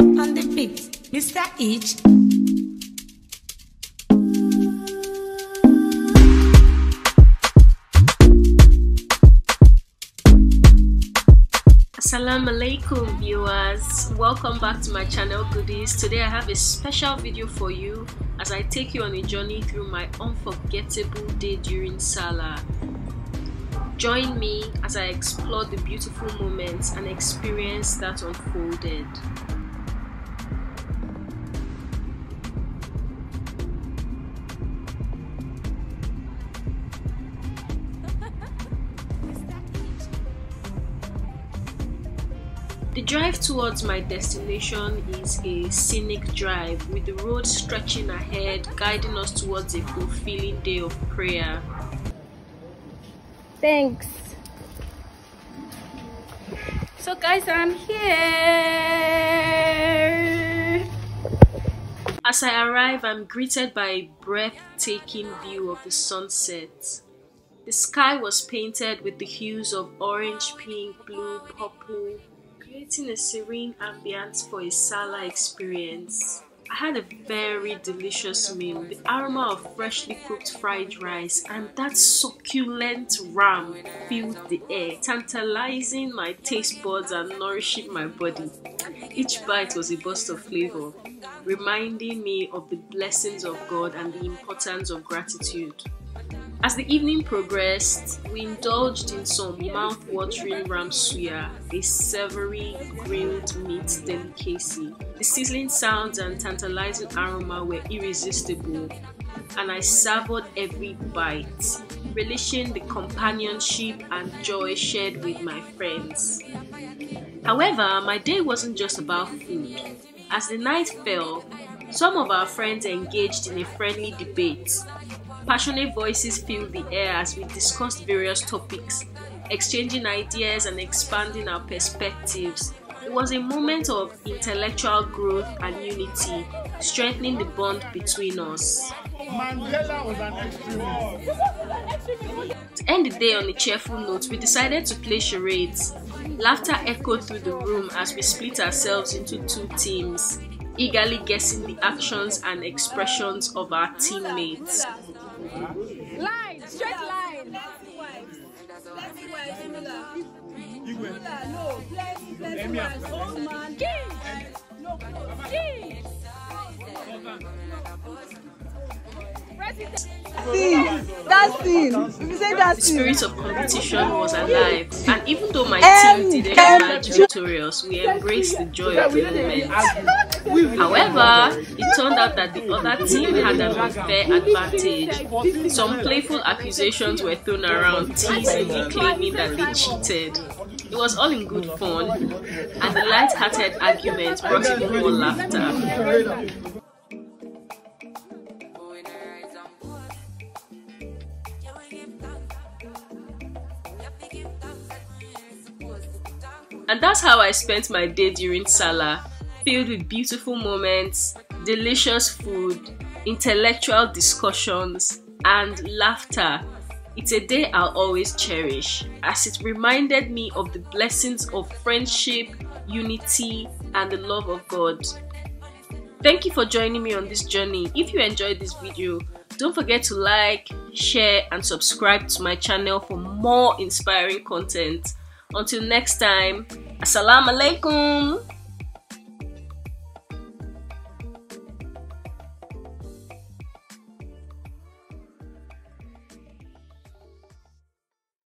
On the beat, Mr. H. Assalamu alaikum viewers welcome back to my channel goodies today i have a special video for you as i take you on a journey through my unforgettable day during salah join me as i explore the beautiful moments and experience that unfolded The drive towards my destination is a scenic drive with the road stretching ahead, guiding us towards a fulfilling day of prayer. Thanks. So guys, I'm here. As I arrive, I'm greeted by a breathtaking view of the sunset. The sky was painted with the hues of orange, pink, blue, purple, creating a serene ambience for a Sallah experience. I had a very delicious meal. The aroma of freshly cooked fried rice and that succulent ram filled the air, tantalizing my taste buds and nourishing my body. Each bite was a burst of flavor, reminding me of the blessings of God and the importance of gratitude. As the evening progressed, we indulged in some mouth-watering ram suya, a savory grilled meat delicacy. The sizzling sounds and tantalizing aroma were irresistible, and I savored every bite, relishing the companionship and joy shared with my friends. However, my day wasn't just about food. As the night fell, some of our friends engaged in a friendly debate Passionate voices filled the air as we discussed various topics, exchanging ideas and expanding our perspectives. It was a moment of intellectual growth and unity, strengthening the bond between us. Mandela was an extremist. To end the day on a cheerful note, we decided to play charades. Laughter echoed through the room as we split ourselves into two teams, eagerly guessing the actions and expressions of our teammates. Line, straight line. That thing. If you say that The spirit of competition was alive, and even though my team didn't emerge victorious, we embraced the joy of the moment. However, it turned out that the other team had an unfair advantage. Some playful accusations were thrown around, teasing me, claiming that they cheated. It was all in good fun, and the light-hearted argument brought even more laughter. And that's how I spent my day during Salah, filled with beautiful moments, delicious food, intellectual discussions, and laughter. It's a day I'll always cherish as it reminded me of the blessings of friendship, unity, and the love of God. Thank you for joining me on this journey. If you enjoyed this video, don't forget to like, share, and subscribe to my channel for more inspiring content. Until next time, Assalamu alaikum.